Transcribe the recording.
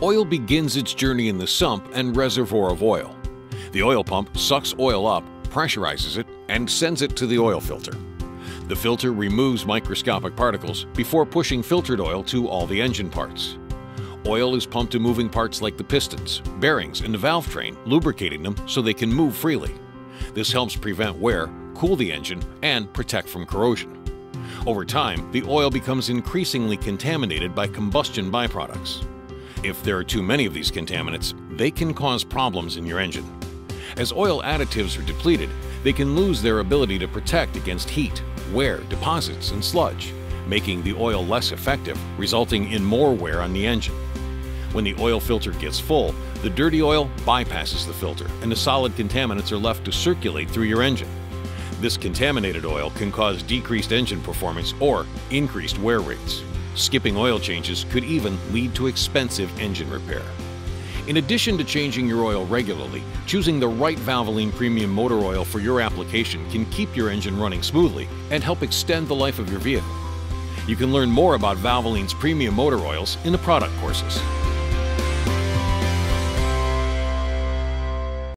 Oil begins its journey in the sump and reservoir of oil. The oil pump sucks oil up, pressurizes it, and sends it to the oil filter. The filter removes microscopic particles before pushing filtered oil to all the engine parts. Oil is pumped to moving parts like the pistons, bearings, and the valve train, lubricating them so they can move freely. This helps prevent wear, cool the engine, and protect from corrosion. Over time, the oil becomes increasingly contaminated by combustion byproducts. If there are too many of these contaminants, they can cause problems in your engine. As oil additives are depleted, they can lose their ability to protect against heat, wear, deposits, and sludge, making the oil less effective, resulting in more wear on the engine. When the oil filter gets full, the dirty oil bypasses the filter and the solid contaminants are left to circulate through your engine. This contaminated oil can cause decreased engine performance or increased wear rates. Skipping oil changes could even lead to expensive engine repair. In addition to changing your oil regularly, choosing the right Valvoline Premium Motor Oil for your application can keep your engine running smoothly and help extend the life of your vehicle. You can learn more about Valvoline's premium motor oils in the product courses.